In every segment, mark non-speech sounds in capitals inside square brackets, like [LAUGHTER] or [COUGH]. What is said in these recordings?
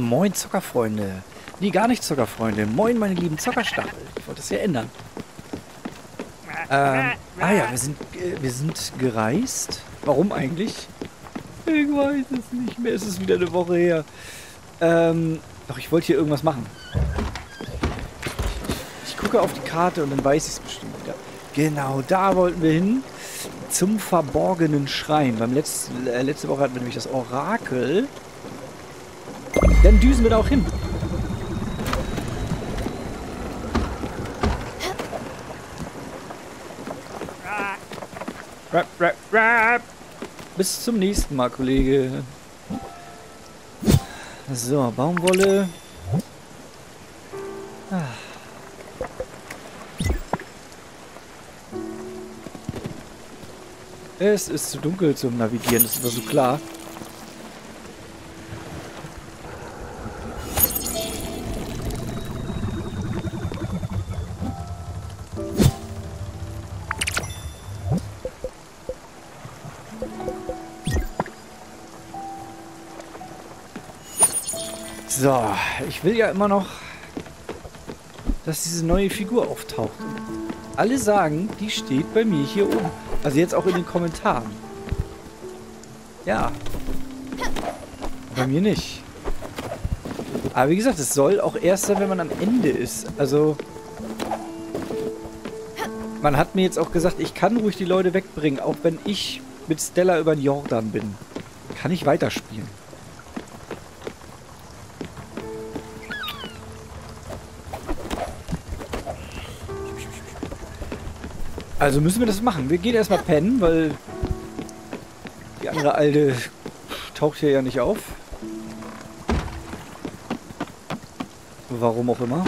Moin Zockerfreunde. Nee, gar nicht Zockerfreunde. Moin meine lieben Zockerstachel. Ich wollte das ja ändern. Ähm, ah ja, wir sind, äh, wir sind gereist. Warum eigentlich? Ich weiß es nicht mehr. Es ist wieder eine Woche her. Ähm, doch, ich wollte hier irgendwas machen. Ich gucke auf die Karte und dann weiß ich es bestimmt wieder. Genau, da wollten wir hin. Zum verborgenen Schrein. Beim letzten, äh, letzte Woche hatten wir nämlich das Orakel. Dann düsen wir da auch hin. Rap, rap, rap. Bis zum nächsten Mal, Kollege. So, Baumwolle. Ah. Es ist zu dunkel zum Navigieren, das ist aber so klar. Ich will ja immer noch, dass diese neue Figur auftaucht. Alle sagen, die steht bei mir hier oben. Also jetzt auch in den Kommentaren. Ja. Bei mir nicht. Aber wie gesagt, es soll auch erst sein, wenn man am Ende ist. Also... Man hat mir jetzt auch gesagt, ich kann ruhig die Leute wegbringen, auch wenn ich mit Stella über den Jordan bin. Kann ich weiterspielen. Also müssen wir das machen. Wir gehen erstmal pennen, weil die andere Alte taucht hier ja nicht auf. Warum auch immer.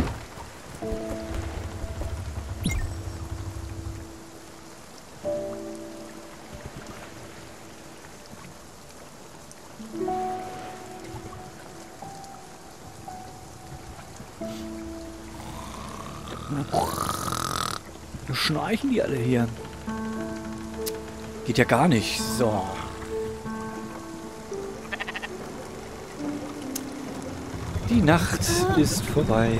Schnarchen die alle hier? Geht ja gar nicht. So. Die Nacht ist vorbei.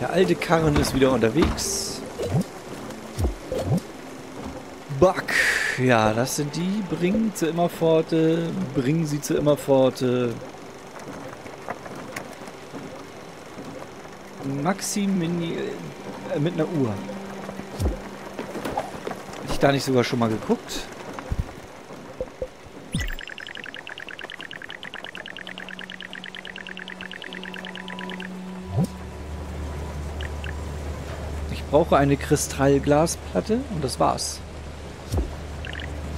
Der alte Karren ist wieder unterwegs. Buck. Ja, das sind die. Bringen zu Immerpforte. Bringen sie zu Immerpforte. Maximini äh, mit einer Uhr. Hätte ich da nicht sogar schon mal geguckt? Ich brauche eine Kristallglasplatte und das war's.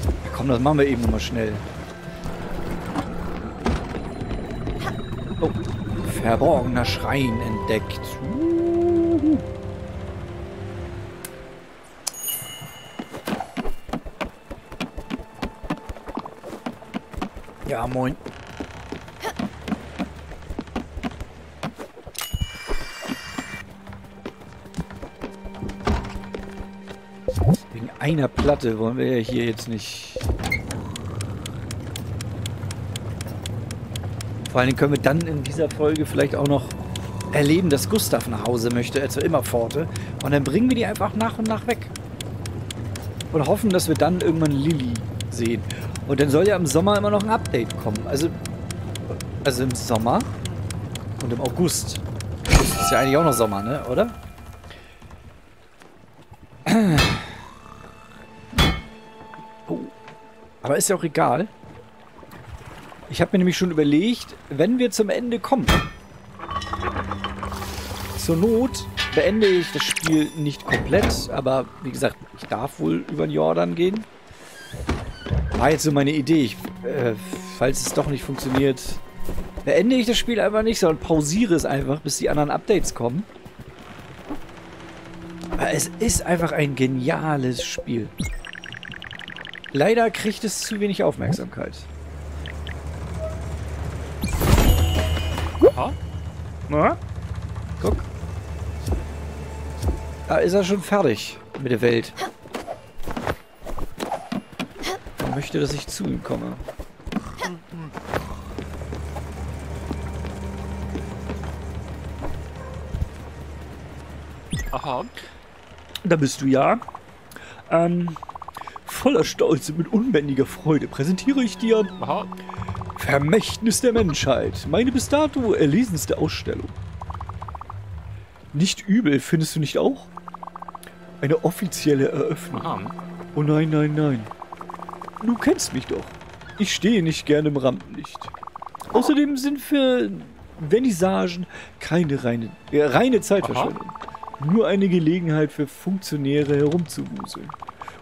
Ja, komm, das machen wir eben nochmal schnell. Oh. Verborgener Schrein entdeckt. Uh. Ja, moin. Wegen einer Platte wollen wir ja hier jetzt nicht Vor allem können wir dann in dieser Folge vielleicht auch noch erleben, dass Gustav nach Hause möchte, also immer Pforte. Und dann bringen wir die einfach nach und nach weg. Und hoffen, dass wir dann irgendwann Lilly sehen. Und dann soll ja im Sommer immer noch ein Update kommen. Also, also im Sommer und im August. Das ist ja eigentlich auch noch Sommer, ne? Oder? [CLEARS THROAT] Oh. Aber ist ja auch egal. Ich habe mir nämlich schon überlegt, wenn wir zum Ende kommen, zur Not beende ich das Spiel nicht komplett, aber wie gesagt, ich darf wohl über den Jordan gehen. War jetzt so meine Idee. Ich, äh, falls es doch nicht funktioniert, beende ich das Spiel einfach nicht, sondern pausiere es einfach, bis die anderen Updates kommen. Aber es ist einfach ein geniales Spiel. Leider kriegt es zu wenig Aufmerksamkeit. Na? Guck. Da ist er schon fertig mit der Welt. möchte, dass ich zu ihm komme. Aha. Da bist du ja. Ähm, voller Stolz und mit unbändiger Freude präsentiere ich dir Aha. Vermächtnis der Menschheit. Meine bis dato erlesenste Ausstellung. Nicht übel, findest du nicht auch? Eine offizielle Eröffnung. Aha. Oh nein, nein, nein. Du kennst mich doch. Ich stehe nicht gerne im Rampenlicht. Außerdem sind für Vernissagen keine reine, äh, reine Zeitverschwendung. Nur eine Gelegenheit für Funktionäre herumzuwuseln.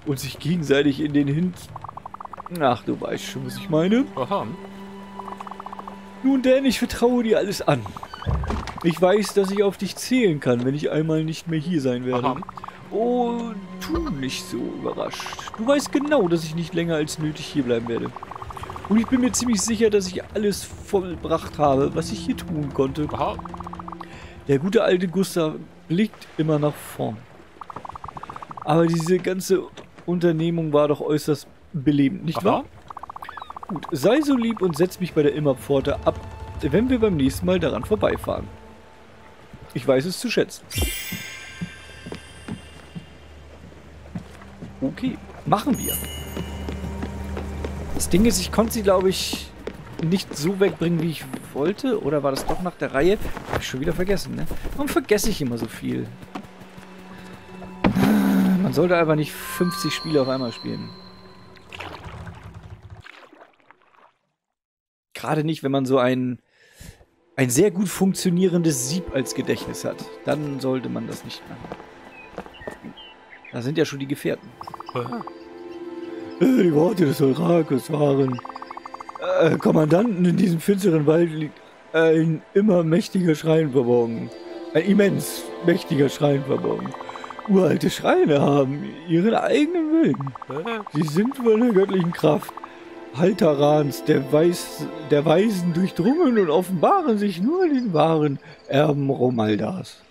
Und sich gegenseitig in den Hint... Ach, du weißt schon, was ich meine. Aha. Nun denn, ich vertraue dir alles an. Ich weiß, dass ich auf dich zählen kann, wenn ich einmal nicht mehr hier sein werde. Aha. Oh, tu nicht so überrascht. Du weißt genau, dass ich nicht länger als nötig hier bleiben werde. Und ich bin mir ziemlich sicher, dass ich alles vollbracht habe, was ich hier tun konnte. Aha. Der gute alte Gustav blickt immer nach vorn. Aber diese ganze Unternehmung war doch äußerst belebend, nicht Aha. wahr? Gut, sei so lieb und setz mich bei der Immerpforte ab, wenn wir beim nächsten Mal daran vorbeifahren. Ich weiß es zu schätzen. Okay, machen wir. Das Ding ist, ich konnte sie, glaube ich, nicht so wegbringen, wie ich wollte. Oder war das doch nach der Reihe? Hab ich schon wieder vergessen, ne? Warum vergesse ich immer so viel? Man sollte aber nicht 50 Spiele auf einmal spielen. Gerade nicht, wenn man so ein, ein sehr gut funktionierendes Sieb als Gedächtnis hat. Dann sollte man das nicht machen. Da sind ja schon die Gefährten. Äh, Die Worte des Orakels waren. Äh, Kommandanten, in diesem finsteren Wald liegt ein immer mächtiger Schrein verborgen. Ein immens mächtiger Schrein verborgen. Uralte Schreine haben ihren eigenen Willen. Sie sind von der göttlichen Kraft Halterans, der, Weiß, der Weisen durchdrungen und offenbaren sich nur den wahren Erben Romaldas.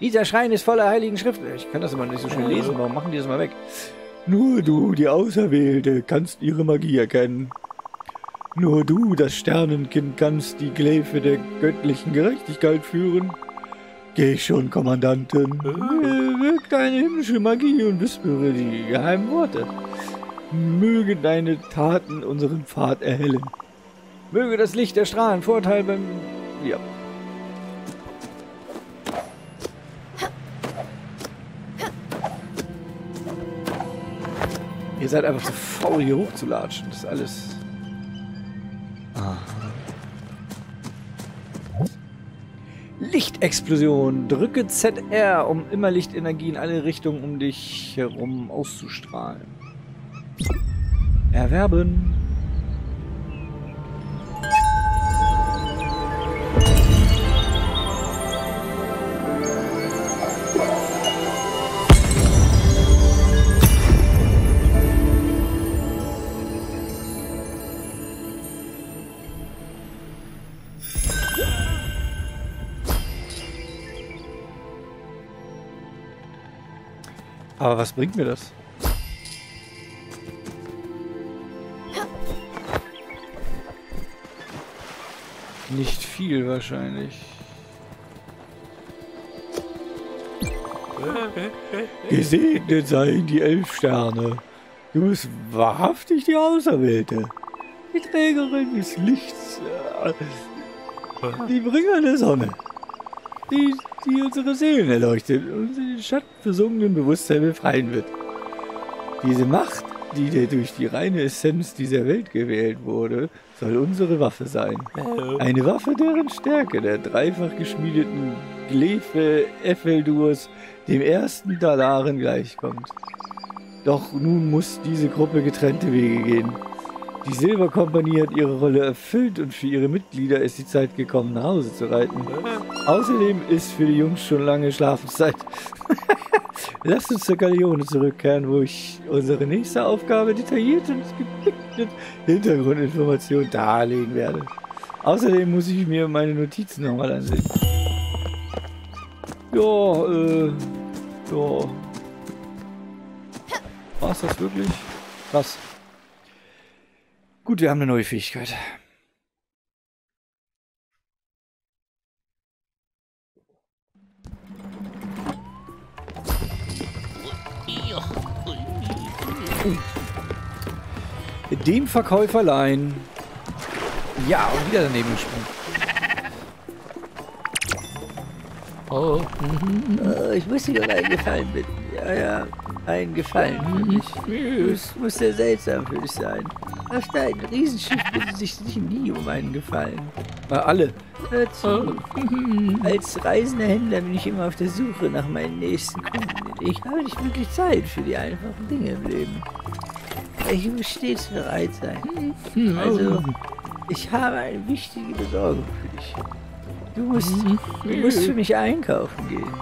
Dieser Schrein ist voller heiligen Schriften. Ich kann das immer nicht so schön lesen. Warum machen die das mal weg? Nur du, die Auserwählte, kannst ihre Magie erkennen. Nur du, das Sternenkind, kannst die Gläfe der göttlichen Gerechtigkeit führen. Geh schon, Kommandantin. Wirk deine himmlische Magie und wispere die geheimen Worte. Möge deine Taten unseren Pfad erhellen. Möge das Licht der Strahlen Vorteil beim... Ja. Ihr seid einfach zu faul, hier hochzulatschen. Das ist alles... Aha. Lichtexplosion. Drücke ZR, um immer Lichtenergie in alle Richtungen um dich herum auszustrahlen. Erwerben. Aber was bringt mir das? Nicht viel wahrscheinlich. Gesegnet seien die elf Sterne. Du bist wahrhaftig die Auserwählte. Die Trägerin des Lichts. äh, Die Bringer der Sonne. Die, die unsere Seelen erleuchtet und den schattenversunkenen Bewusstsein befreien wird. Diese Macht, die dir durch die reine Essenz dieser Welt gewählt wurde, soll unsere Waffe sein. Eine Waffe, deren Stärke der dreifach geschmiedeten Glefe Efeldurs dem ersten Dalaren gleichkommt. Doch nun muss diese Gruppe getrennte Wege gehen. Die Silberkompanie hat ihre Rolle erfüllt und für ihre Mitglieder ist die Zeit gekommen, nach Hause zu reiten. Außerdem ist für die Jungs schon lange Schlafenszeit. [LAUGHS] Lasst uns zur Galeone zurückkehren, wo ich unsere nächste Aufgabe detailliert und mit Hintergrundinformationen darlegen werde. Außerdem muss ich mir meine Notizen nochmal ansehen. Ja, äh, ja. War's das wirklich? Was? Gut, wir haben eine neue Fähigkeit. Dem Verkäuferlein. Ja, und wieder daneben gesprungen. Oh, Äh, ich muss dir doch einen Gefallen bitten. Ja, ja, einen Gefallen für mich. Das muss sehr seltsam für dich sein. Auf dein Riesenschiff bittet sich dich nie um einen Gefallen. Äh, alle. Hör zu. [LAUGHS] Als reisender Händler bin ich immer auf der Suche nach meinen nächsten Kunden. Ich habe nicht wirklich Zeit für die einfachen Dinge im Leben. Ich muss stets bereit sein. Also, ich habe eine wichtige Besorgung für dich. Du musst, du musst für mich einkaufen gehen.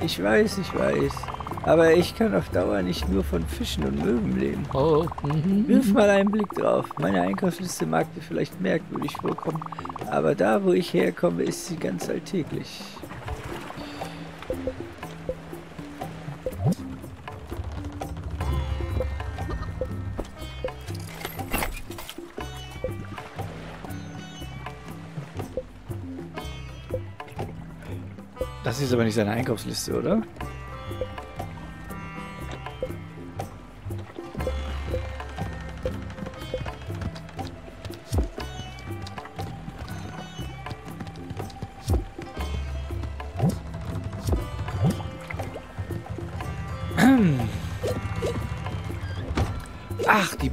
Ich weiß, ich weiß. Aber ich kann auf Dauer nicht nur von Fischen und Möwen leben. oh, Wirf mal einen Blick drauf. Meine Einkaufsliste mag dir vielleicht merkwürdig vorkommen, aber da, wo ich herkomme, ist sie ganz alltäglich. Das ist aber nicht seine Einkaufsliste, oder?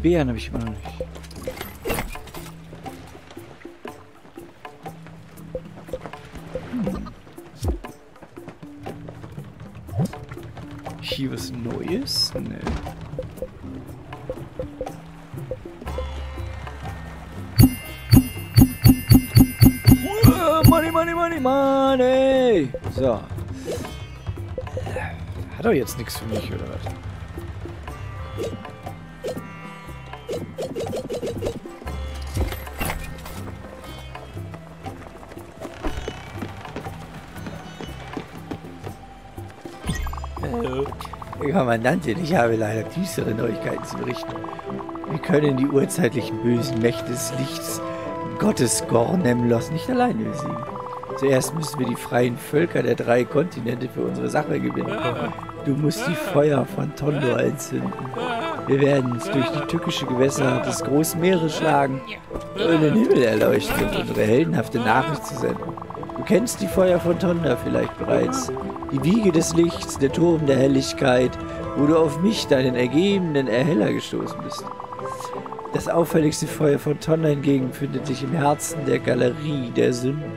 Beeren habe ich immer noch nicht. Hier was Neues? Uh, Money, money, money, money! So. Hat er jetzt nichts für mich, oder was? Kommandantin, ich habe leider düstere Neuigkeiten zu berichten. Wir können die urzeitlichen bösen Mächte des Lichts, Gottes Gornemlos, nicht alleine besiegen. Zuerst müssen wir die freien Völker der drei Kontinente für unsere Sache gewinnen. Du musst die Feuer von Tondo entzünden. Wir werden uns durch die tückische Gewässer des großen Meeres schlagen und den Himmel erleuchten, um unsere heldenhafte Nachricht zu senden. Du kennst die Feuer von Tonda vielleicht bereits. Die Wiege des Lichts, der Turm der Helligkeit, wo du auf mich, deinen ergebenen Erheller, gestoßen bist. Das auffälligste Feuer von Tonda hingegen findet sich im Herzen der Galerie der Sünden.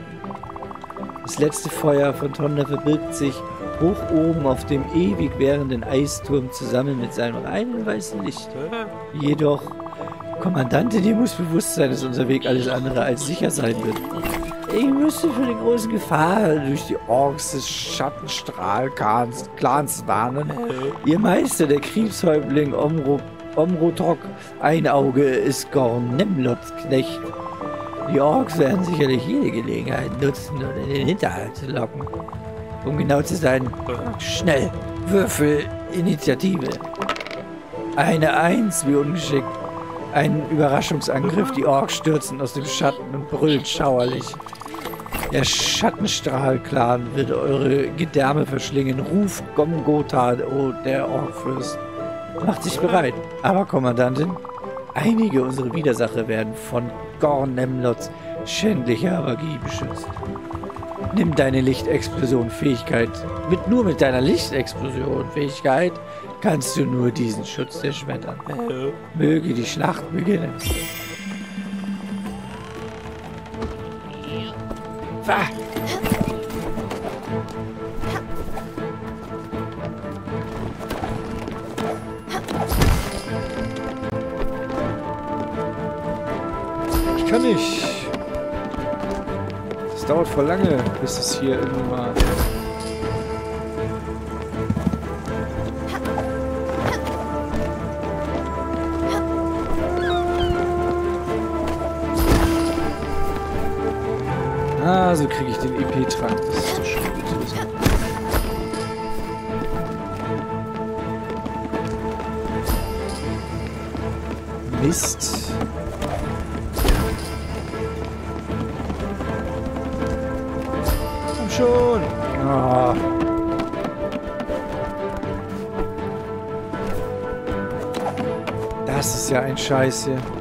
Das letzte Feuer von Tonda verbirgt sich hoch oben auf dem ewig währenden Eisturm zusammen mit seinem reinen weißen Licht. Jedoch, Kommandantin, dir muss bewusst sein, dass unser Weg alles andere als sicher sein wird. Ich müsste für die großen Gefahren durch die Orks des Schattenstrahl-Clans Clans warnen. Ihr Meister, der Kriegshäuptling Omro, Omrotok, Einauge, ist Gorn Nemlots Knecht. Die Orks werden sicherlich jede Gelegenheit nutzen, um in den Hinterhalt zu locken. Um genau zu sein, schnell, Würfel, Initiative. Eine Eins, wie ungeschickt. Ein Überraschungsangriff, die Orks stürzen aus dem Schatten und brüllen schauerlich. Der Schattenstrahl-Clan wird eure Gedärme verschlingen. Ruf Gomgotha, oh, der Orkfürst. Macht sich bereit. Aber, Kommandantin, einige unserer Widersacher werden von Gorn Nemlots schändlicher Magie beschützt. Nimm deine Lichtexplosion-Fähigkeit. Mit, nur mit deiner Lichtexplosion-Fähigkeit kannst du nur diesen Schutz erschmettern. Möge die Schlacht beginnen. Ah. Ich kann nicht. Das dauert voll lange, bis es hier irgendwie mal. Ah, so kriege ich den EP-Trank. Das ist so schön. Mist. Komm schon. Ah. Das ist ja ein Scheiß hier.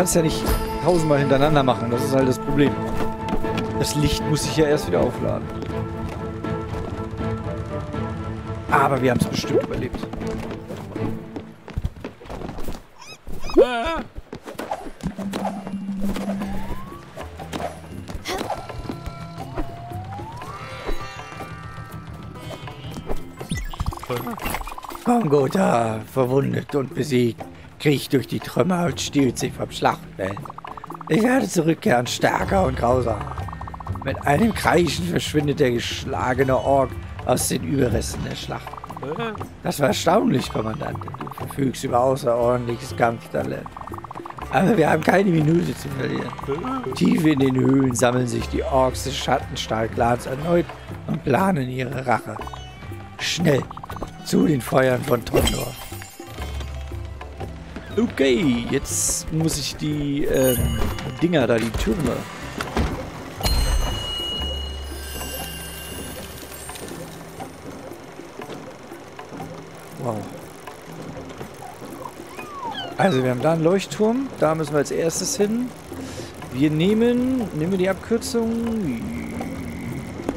Man kann es ja nicht tausendmal hintereinander machen, das ist halt das Problem. Das Licht muss sich ja erst wieder aufladen. Aber wir haben es bestimmt überlebt. Ah. Kongoda, verwundet und besiegt, kriecht durch die Trümmer und stiehlt sich vom Schlachtfeld. Ich werde zurückkehren, stärker und grausam. Mit einem Kreischen verschwindet der geschlagene Ork aus den Überresten der Schlacht. Das war erstaunlich, Kommandant. Du verfügst über außerordentliches Kampftalent. Aber wir haben keine Minute zu verlieren. Tief in den Höhlen sammeln sich die Orks des Schattenstahlclans erneut und planen ihre Rache. Schnell zu den Feuern von Tondor. Okay, jetzt muss ich die ähm, Dinger da, die Türme. Wow. Also wir haben da einen Leuchtturm, da müssen wir als erstes hin. Wir nehmen, nehmen wir die Abkürzung.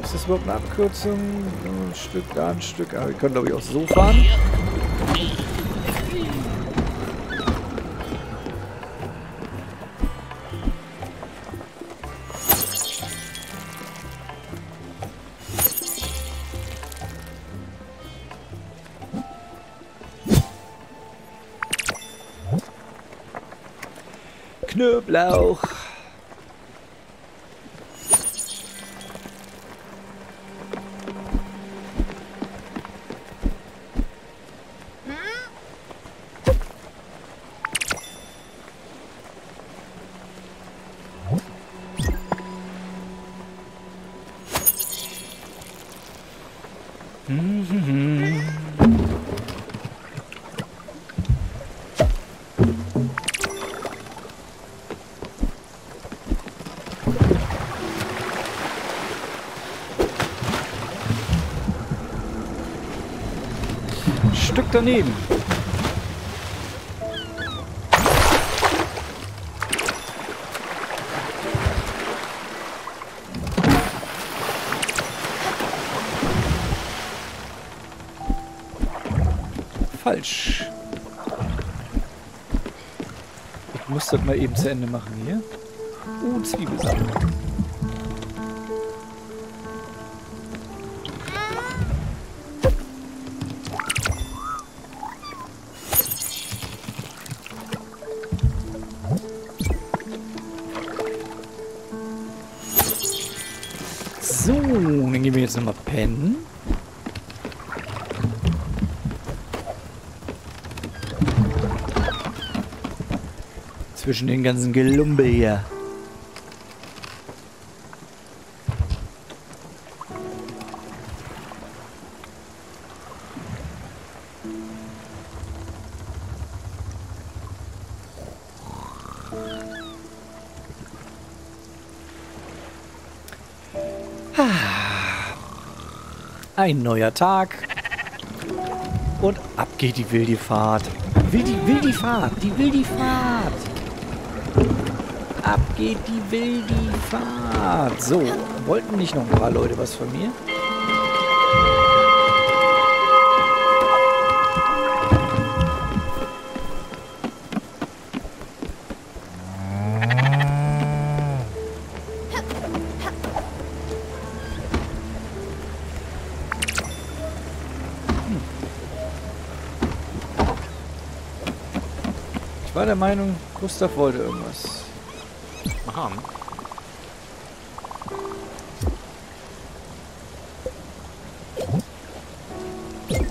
Ist das überhaupt eine Abkürzung? Ein Stück, da ein Stück. Aber wir können glaube ich auch so fahren. No. Daneben. Falsch. Ich muss das mal eben zu Ende machen hier. Uh, Zwiebelsachen. Pennen. Zwischen den ganzen Gelumpe hier. Ein neuer Tag. Und ab geht die Wildifahrt. Wildi, Wildifahrt, die Wildifahrt. Ab geht die Wildifahrt. So, wollten nicht noch ein paar Leute was von mir? War der Meinung, Gustav wollte irgendwas. Aha.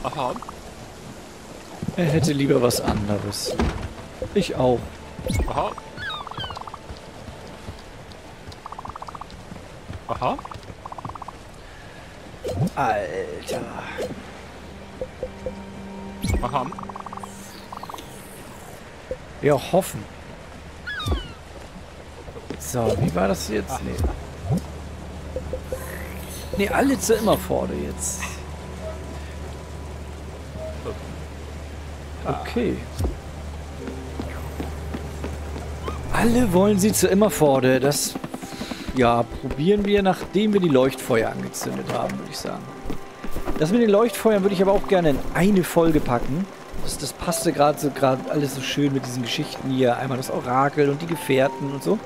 Aha. Er hätte lieber was anderes. Ich auch. Aha. Aha. Alter. Aha. Wir hoffen. So, wie war das jetzt? Nee. Nee, alle zur Immerforde jetzt. Okay. Alle wollen sie zur Immerforde. Das, ja, probieren wir, nachdem wir die Leuchtfeuer angezündet haben, würde ich sagen. Das mit den Leuchtfeuern würde ich aber auch gerne in eine Folge packen. Das, das passte gerade so gerade alles so schön mit diesen Geschichten hier. Einmal das Orakel und die Gefährten und so.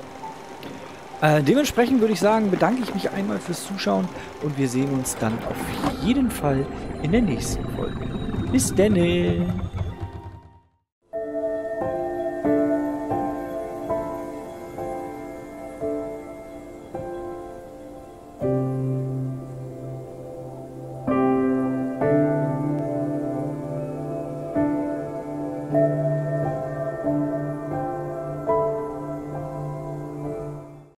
Äh, dementsprechend würde ich sagen, bedanke ich mich einmal fürs Zuschauen und wir sehen uns dann auf jeden Fall in der nächsten Folge. Bis denne!